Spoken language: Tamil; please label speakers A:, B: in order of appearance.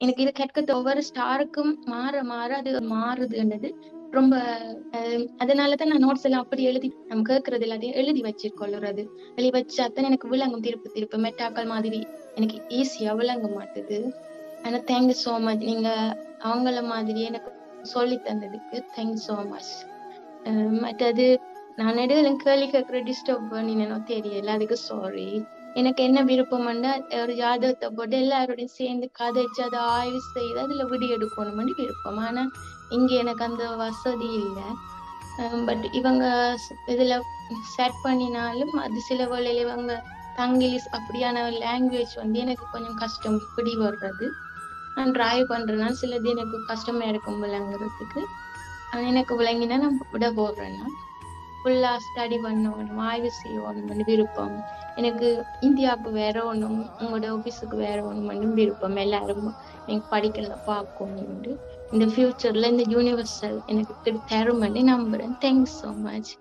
A: எனக்கு இது கேட்க ஒவ்வொரு ஸ்டாருக்கும் மாற மாற அது மாறுதுன்றது ரொம்ப அதனாலதான் நான் நோட்ஸ் எல்லாம் அப்படி எழுதி நம்ம கேட்கறது எல்லாத்தையும் எழுதி வச்சிருக்கொள்ளுறது எழுதி வச்சாதான் எனக்கு விளங்கும் திருப்பு திருப்பு மெட்டாக்கள் மாதிரி. எனக்கு ஈஸியா விளங்க மாட்டுது. ஆனா தேங்க்யூ சோ மச் நீங்க அவங்கள மாதிரி எனக்கு சொல்லி தந்ததுக்கு தேங்க்யூ சோ மச் மற்றது நான் இடையில கேள்வி கேட்கிற டிஸ்டர்ப் பண்ணினோ தெரியல அதுக்கு சாரி எனக்கு என்ன விருப்பம்னா ஒரு ஜாதகத்தை போட்டு எல்லாரோடையும் சேர்ந்து கதைச்சு அதை ஆய்வு செய்து அதுல விடி எடுக்கணும்னு விருப்பம். ஆனா இங்க எனக்கு அந்த வசதி இல்லை. பட் இவங்க இதுல செட் பண்ணினாலும் அது சில வேளையில இவங்க தங்கிலீஷ் அப்படியான லாங்குவேஜ் வந்து எனக்கு கொஞ்சம் கஷ்டம் பிடி வர்றது நான் ட்ராய் பண்றேன்னா சிலது எனக்கு கஷ்டமா இருக்கும் விளங்குறதுக்கு. எனக்கு விளங்கினா நான் விட போடுறேன்னா ஃபுல்லா ஸ்டடி பண்ணணும் ஆய்வு செய்யணும்னு விருப்பம். எனக்கு இந்தியாவுக்கு வேற ஒண்ணும் உங்களோட ஆபீஸுக்கு வேற ஒண்ணும் விருப்பம். எல்லாரும் நீங்க படிக்கிறத பார்க்கணும் இந்த ஃபியூச்சர்ல இந்த யூனிவர்சல் எனக்கு தருமன்னு நம்புறேன். Thanks so much